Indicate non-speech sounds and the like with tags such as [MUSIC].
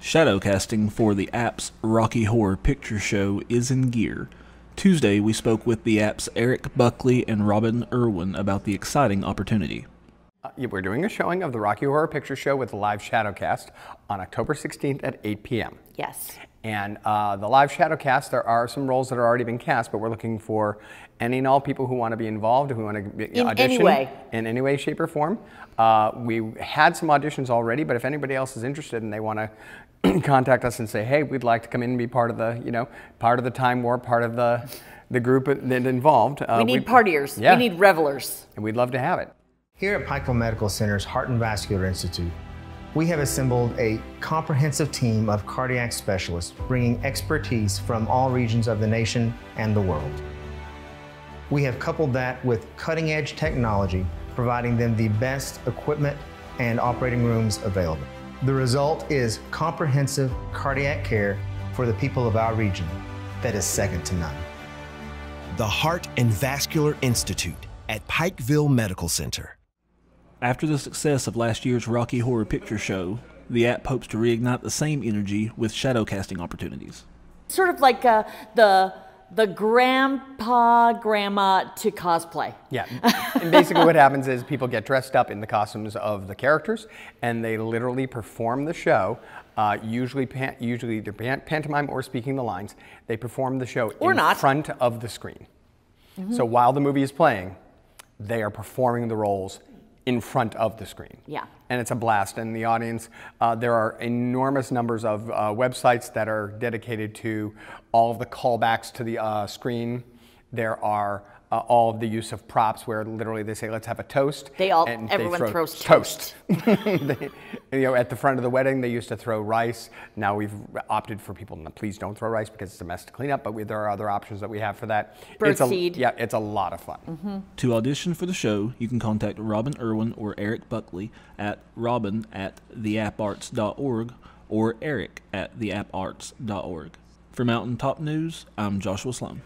Shadowcasting for the APP's Rocky Horror Picture Show is in gear. Tuesday, we spoke with the APP's Eric Buckley and Robin Irwin about the exciting opportunity. Uh, we're doing a showing of the Rocky Horror Picture Show with a live shadowcast on October 16th at 8 p.m. Yes. And uh, the live shadowcast, there are some roles that are already been cast, but we're looking for any and all people who want to be involved, who want to be, In audition any way. in any way, shape, or form. Uh, we had some auditions already, but if anybody else is interested and they want to [CLEARS THROAT] contact us and say, hey, we'd like to come in and be part of the, you know, part of the time warp, part of the the group that involved. Uh, We need we'd- partiers. Yeah. We need revelers. and we'd love to have it. Here at Pikeville Medical Center's Heart and Vascular Institute, we have assembled a comprehensive team of cardiac specialists bringing expertise from all regions of the nation and the world. We have coupled that with cutting edge technology, providing them the best equipment and operating rooms available. The result is comprehensive cardiac care for the people of our region that is second to none. The Heart and Vascular Institute at Pikeville Medical Center. After the success of last year's Rocky Horror Picture Show, the APP hopes to reignite the same energy with shadow casting opportunities. Sort of like uh, the the grandpa grandma to cosplay. Yeah, [LAUGHS] and basically what happens is people get dressed up in the costumes of the characters, and they literally perform the show. Uh, usually, pan- usually either pan- pantomime or speaking the lines. They perform the show Or in not. Front of the screen. So while the movie is playing, they are performing the roles in front of the screen. Yeah. And it's a blast. And the audience, uh, there are enormous numbers of uh, websites that are dedicated to all of the callbacks to the uh, screen. There are uh, all of the use of props where literally they say, let's have a toast. They all- and everyone throw throws toast. [LAUGHS] They- you know, at the front of the wedding, they used to throw rice. Now we've opted for people, no, please don't throw rice because it's a mess to clean up, but we, there are other options that we have for that. It's a- Birdseed. Yeah, it's a lot of fun. To audition for the show, you can contact Robin Irwin or Eric Buckley at robin at theapparts.org or eric at theapparts.org. For Mountain Top News, I'm Joshua Sloan.